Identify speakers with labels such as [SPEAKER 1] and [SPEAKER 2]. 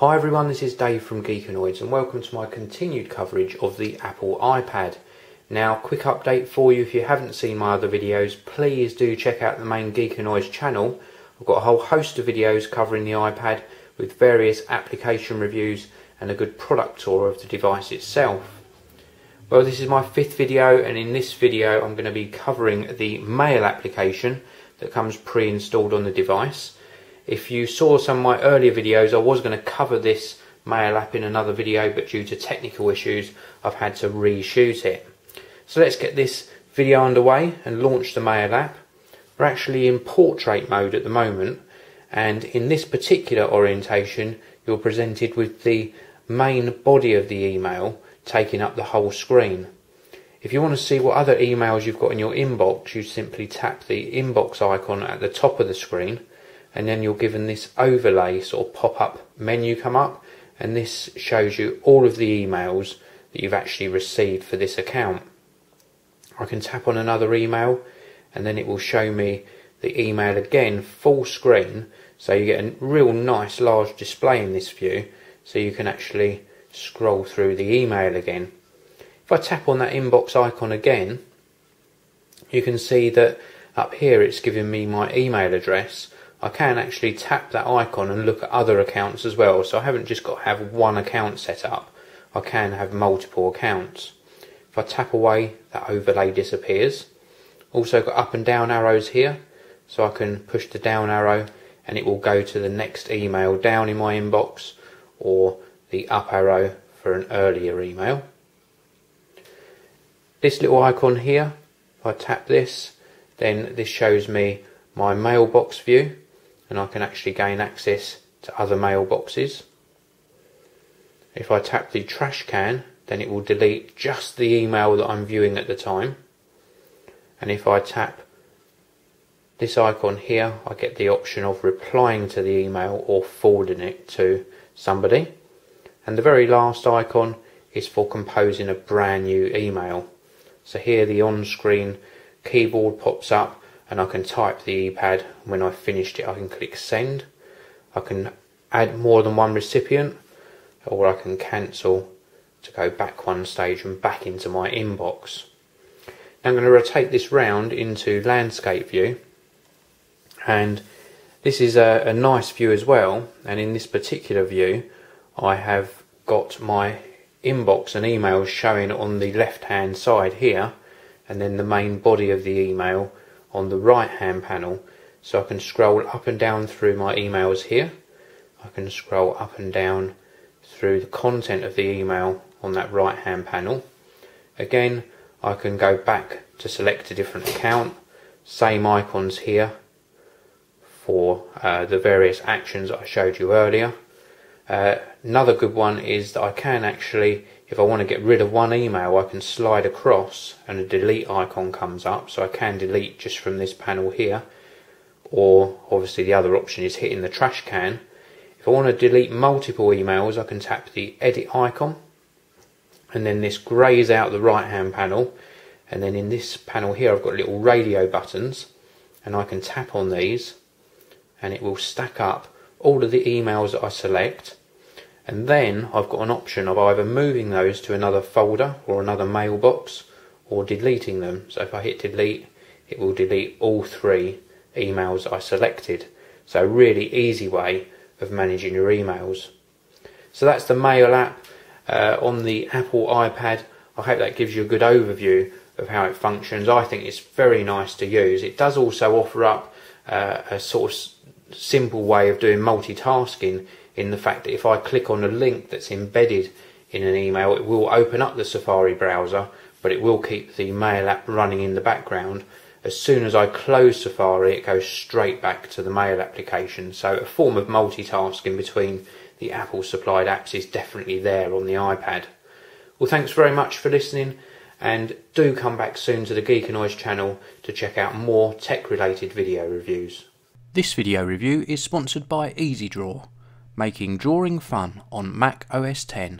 [SPEAKER 1] Hi everyone, this is Dave from Geekanoids and welcome to my continued coverage of the Apple iPad. Now, quick update for you, if you haven't seen my other videos, please do check out the main Geekanoids channel. I've got a whole host of videos covering the iPad with various application reviews and a good product tour of the device itself. Well, this is my fifth video and in this video I'm going to be covering the Mail application that comes pre-installed on the device. If you saw some of my earlier videos, I was going to cover this Mail app in another video, but due to technical issues, I've had to reshoot it. So let's get this video underway and launch the Mail app. We're actually in portrait mode at the moment, and in this particular orientation, you're presented with the main body of the email taking up the whole screen. If you want to see what other emails you've got in your inbox, you simply tap the inbox icon at the top of the screen and then you're given this overlay sort of pop-up menu come up and this shows you all of the emails that you've actually received for this account. I can tap on another email and then it will show me the email again full screen so you get a real nice large display in this view so you can actually scroll through the email again. If I tap on that inbox icon again, you can see that up here it's giving me my email address. I can actually tap that icon and look at other accounts as well. So I haven't just got to have one account set up. I can have multiple accounts. If I tap away, that overlay disappears. Also got up and down arrows here. So I can push the down arrow and it will go to the next email down in my inbox or the up arrow for an earlier email. This little icon here, if I tap this, then this shows me my mailbox view and I can actually gain access to other mailboxes. If I tap the trash can, then it will delete just the email that I'm viewing at the time. And if I tap this icon here, I get the option of replying to the email or forwarding it to somebody. And the very last icon is for composing a brand new email. So here the on-screen keyboard pops up and I can type the iPad. When I've finished it I can click send. I can add more than one recipient or I can cancel to go back one stage and back into my inbox. Now I'm going to rotate this round into landscape view and this is a, a nice view as well and in this particular view I have got my inbox and emails showing on the left hand side here and then the main body of the email on the right hand panel so I can scroll up and down through my emails here. I can scroll up and down through the content of the email on that right hand panel. Again I can go back to select a different account same icons here for uh, the various actions I showed you earlier uh, another good one is that I can actually, if I want to get rid of one email, I can slide across and a delete icon comes up. So I can delete just from this panel here. Or obviously the other option is hitting the trash can. If I want to delete multiple emails, I can tap the edit icon. And then this greys out the right hand panel. And then in this panel here, I've got little radio buttons. And I can tap on these and it will stack up all of the emails that I select and then I've got an option of either moving those to another folder or another mailbox or deleting them. So if I hit delete, it will delete all three emails I selected. So really easy way of managing your emails. So that's the Mail app uh, on the Apple iPad. I hope that gives you a good overview of how it functions. I think it's very nice to use. It does also offer up uh, a sort of simple way of doing multitasking in the fact that if I click on a link that's embedded in an email, it will open up the Safari browser, but it will keep the Mail app running in the background. As soon as I close Safari, it goes straight back to the Mail application. So a form of multitasking between the Apple supplied apps is definitely there on the iPad. Well, thanks very much for listening and do come back soon to the Geekanoids channel to check out more tech related video reviews.
[SPEAKER 2] This video review is sponsored by EazyDraw making drawing fun on Mac OS X.